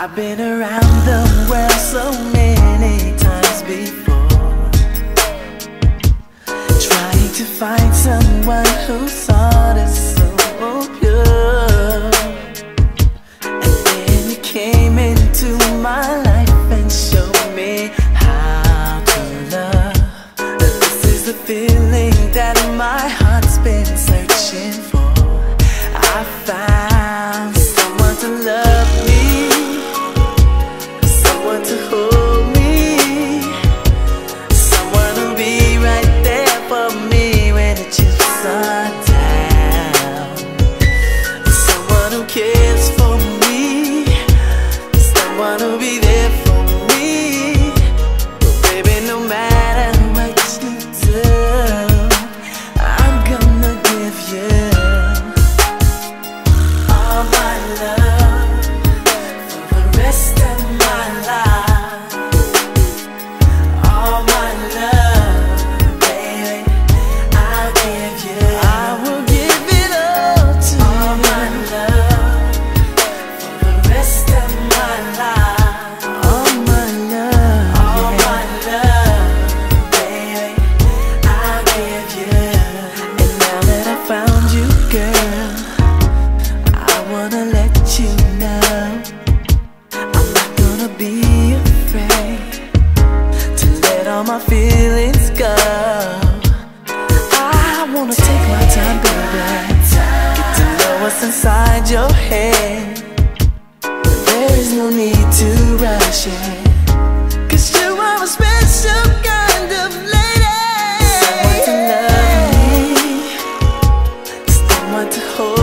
I've been around the world so many times before. Trying to find someone whose heart is so pure. And then you came into my life and showed me how to love. This is the feeling that my heart's been searching for. I found someone to love me feelings go. I wanna take my time, baby. Get to know what's inside your head. There is no need to rush it. Cause you are a special kind of lady. Someone to love me, someone to hold.